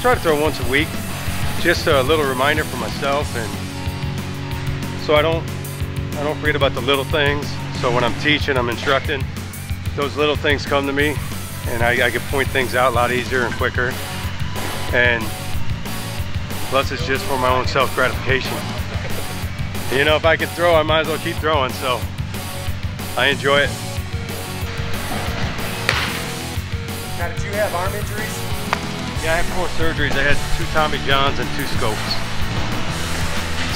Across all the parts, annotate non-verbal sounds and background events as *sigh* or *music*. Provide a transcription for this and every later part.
try to throw once a week. Just a little reminder for myself and so I don't I don't forget about the little things. So when I'm teaching, I'm instructing, those little things come to me and I, I can point things out a lot easier and quicker. And plus it's just for my own self-gratification. You know, if I can throw, I might as well keep throwing, so I enjoy it. Now, did you have arm injuries? Yeah, I had four surgeries. I had two Tommy Johns and two scopes.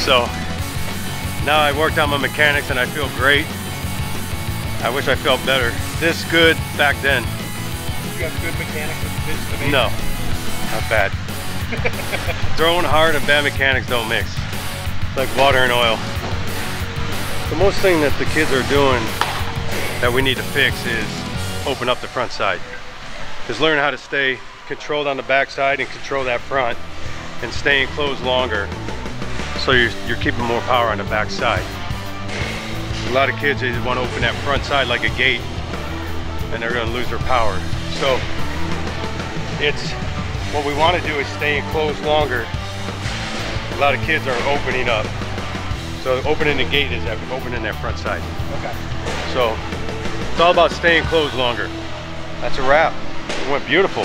So now I worked on my mechanics and I feel great. I wish I felt better. This good back then. You have good mechanics with this No, not bad. *laughs* Throwing hard and bad mechanics don't mix. It's like water and oil. The most thing that the kids are doing that we need to fix is open up the front side. Just learn how to stay controlled on the back side and control that front and stay enclosed longer so you're, you're keeping more power on the back side. A lot of kids, they just want to open that front side like a gate and they're going to lose their power. So it's what we want to do is stay enclosed longer. A lot of kids are opening up. So opening the gate is opening that front side. Okay. So it's all about staying closed longer. That's a wrap. It went beautiful.